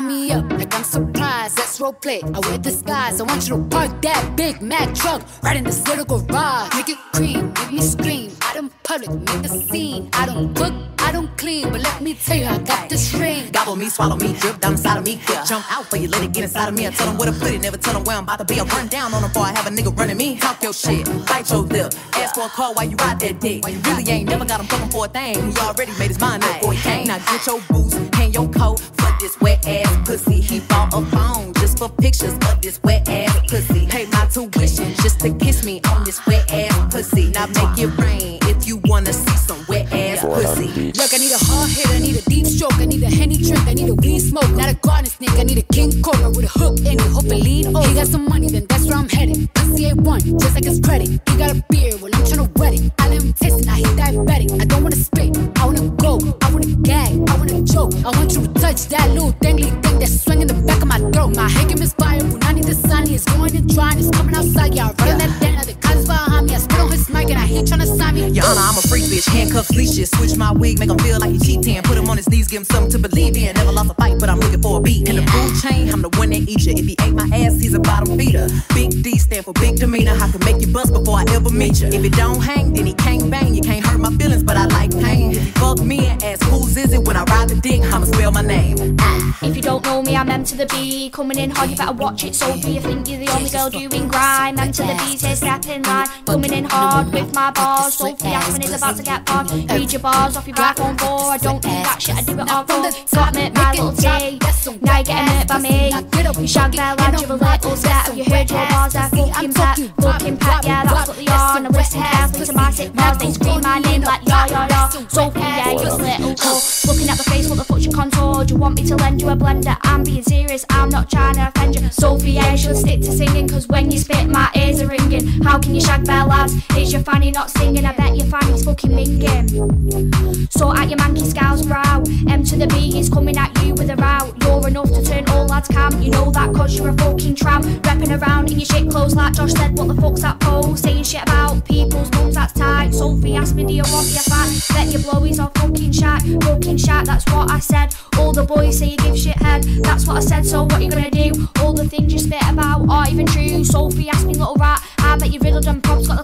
Line me up like I'm surprised. That's role play. I wear disguise. I want you to park that Big Mack truck right in this little garage. Make it cream, make me scream. I don't public, make a scene. I don't cook, I don't clean, but let me tell you, I got this ring. Gobble me, swallow me, drip down inside of me. Yeah. Jump out for you, let it get inside of me. I tell them where to put it, never tell them where I'm about to be. I run down on them before I have a nigga running me. Talk your shit, bite your lip. Ask for a call while you ride that dick. You really ain't never got him fucking for a thing. He already made his mind up boy. he came. Now get your boots, hang your coat this wet ass pussy. He bought a phone just for pictures of this wet ass pussy. Pay my tuition just to kiss me on this wet ass pussy. Now make it rain if you wanna see some wet ass pussy. Look, I need a hard hit, I need a deep stroke, I need a henny drink, I need a weed smoke, not a garden snake, I need a king cobra with a hook in it, hope it lead over. He got some money, then that's where I'm headed. Pussy ain't one, just like his credit. He got a beard, well I'm tryna wet it. You that little dangly thing that's swinging the back of my throat. My hanging is fire, Punani Dasani is going and drying, it's coming outside, yeah. I run that down, the cuz behind me, I spit on his mic and I hate tryna sign me. Your Honor, I'm a freak bitch, handcuffs, leashes. Switch my wig, make him feel like he cheating. Put him on his knees, give him something to believe in. Never lost a fight, but I'm looking for a beat. In the food chain, I'm the one that eat you. If he ate my ass, he's a bottom feeder. Big D stand for big demeanor. I can make you bust before I ever meet you. If it don't hang, then he can't bang. You can't hurt my feelings, but I like pain. If he fuck me I'ma spell my name. Ah. If you don't know me, I'm M to the B. Coming in hard, you better watch it. So Sophie, you think you're the only girl doing grime. M to the B, say step in line. Coming in hard with my bars. Sophie Aspin is about to get on. Read your bars off your back on board. I don't need that shit, I do it all for. Got me my little T. Now you're getting hurt by me. You shag their lad, you're a little set. You heard your bars? They're fucking pet. Fucking pet, yeah, that's what they are. And I listen carefully to my sick bars. They scream my name like you want me to lend you a blender? I'm being serious, I'm not trying to offend you. Sophie, yeah, she'll stick to singing. Cause when you spit, my ears are ringing. How can you shag their lads? It's your fanny not singing. I bet your fanny's fucking minging. So at your manky scowl's brow, M to the B he's coming at cam. You know that cause you're a fucking tramp. Repping around in your shit clothes like Josh said. What the fuck's that pose? Saying shit about people's mums, that's tight. Sophie asked me, do you want your fat? Bet your blowies are fucking shat. Fucking shat, that's what I said. All the boys say you give shit head. That's what I said, so what you gonna do? All the things you spit about aren't even true. Sophie asked me, little rat. I bet you riddled and Pop's got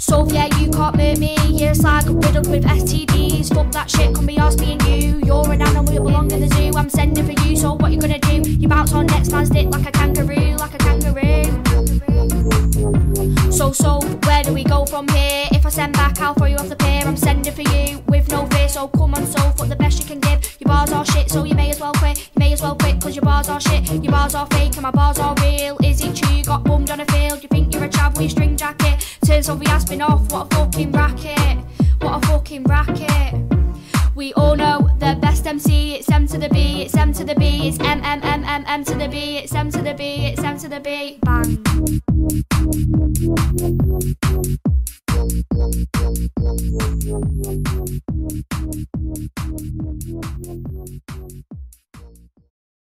Sophie, yeah, you can't move me. You're a like riddled with STDs. Fuck that shit, come be ours, me and you. You're an animal, you belong in the zoo. I'm sending for you, so what you gonna do? You bounce on next man's dick like a kangaroo, like a kangaroo. So, so, where do we go from here? If I send back, I'll throw you off the pier. I'm sending for you with no fear, so come on, so what the best you can give bars are shit, so you may as well quit. You may as well quit, cause your bars are shit. Your bars are fake and my bars are real. Is it true you got bummed on a field? You think you're a chav with a string jacket? Turns off the aspin off, what a fucking racket. What a fucking racket. We all know the best MC, it's M to the B, it's M to the B, it's M, M, M, M, M to the B, it's M to the B, it's M to the B, bang.